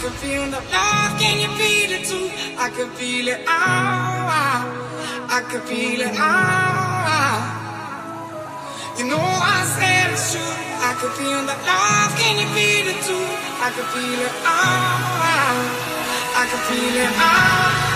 Can feel the love, can you feel it too? I can feel it, ah, I can feel it, ah. You know I said it's true. I can feel the love, can you feel it too? I can feel it, ah, I can feel it, ah.